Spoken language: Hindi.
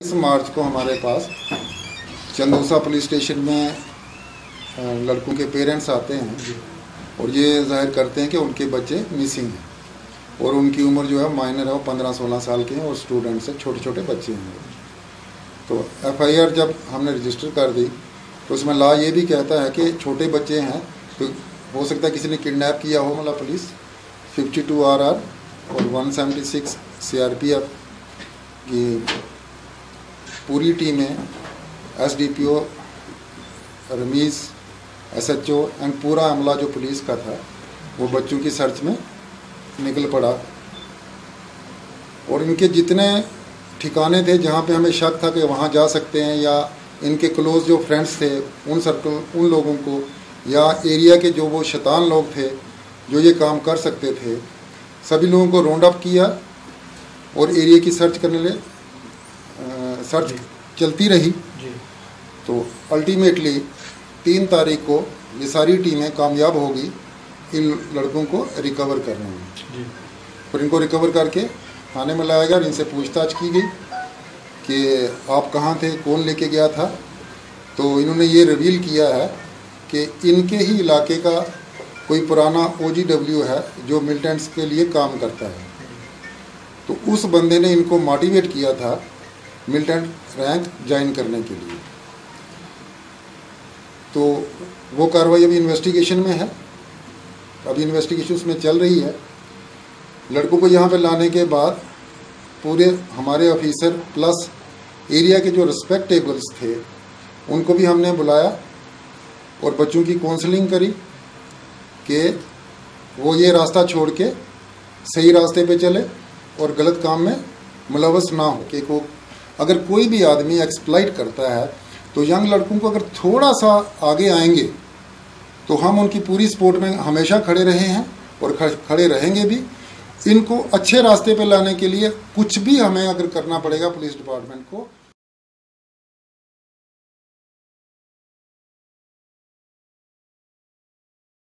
इस मार्च को हमारे पास चंदोसा पुलिस स्टेशन में लड़कों के पेरेंट्स आते हैं। और ये ज़ाहिर करते हैं कि उनके बच्चे मिसिंग हैं। और उनकी उम्र जो है माइनर है वो पंद्रह सोलह साल के हैं और स्टूडेंट्स हैं छोटे छोटे बच्चे हैं। तो एफआईआर जब हमने रजिस्टर कर दी तो उसमें लॉ ये भी कहता है कि छोटे बच्चे हैं तो हो सकता है किसी ने किडनैप किया हो मतलब पुलिस। 52 आरआर और 176 सीआरपीएफ की पूरी टीमें SDPO Ramiz S H O and पूरा अमला जो पुलिस का था, वो बच्चों की सर्च में निकल पड़ा। और इनके जितने ठिकाने थे जहाँ पे हमें शक था कि वहाँ जा सकते हैं या इनके क्लोज जो फ्रेंड्स थे, उन सर्कल, उन लोगों को, या एरिया के जो वो शैतान लोग थे, जो ये काम कर सकते थे, सभी लोगों को राउंड अप किया और एरिया की सर्च करने ले सर्च चलती रही। तो अल्टीमेटली तीन तारीख को ये सारी टीमें कामयाब होगी इन लड़कों को रिकवर करने में। और इनको रिकवर करके थाने में लाया गया और इनसे पूछताछ की गई कि आप कहाँ थे कौन लेके गया था। तो इन्होंने ये रिवील किया है कि इनके ही इलाके का कोई पुराना ओजीडब्ल्यू है जो मिलिटेंट्स के लिए काम करता है। तो उस बंदे ने इनको मोटिवेट किया था मिलिटेंट रैंक ज्वाइन करने के लिए। तो वो कार्रवाई अभी इन्वेस्टिगेशन में है। अभी इन्वेस्टिगेशन उसमें चल रही है। लड़कों को यहाँ पे लाने के बाद पूरे हमारे ऑफिसर प्लस एरिया के जो रिस्पेक्टेबल्स थे, उनको भी हमने बुलाया और बच्चों की काउंसलिंग करी कि वो ये रास्ता छोड़ के सही रास्ते पे चले और गलत काम में मुलवस ना हो, कि को अगर कोई भी आदमी एक्सप्लाइट करता है तो यंग लड़कों को अगर थोड़ा सा आगे आएँगे तो हम उनकी पूरी सपोर्ट में हमेशा खड़े रहे हैं और खड़े रहेंगे भी। इनको अच्छे रास्ते पर लाने के लिए कुछ भी हमें अगर करना पड़ेगा, पुलिस डिपार्टमेंट को